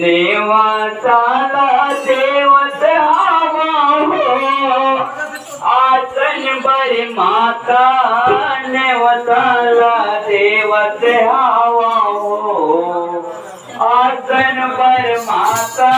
नेवाचाला देवत हवा हो. आसन बरे माता नेवताला देवत हवा हो. आसन बर माता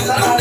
사랑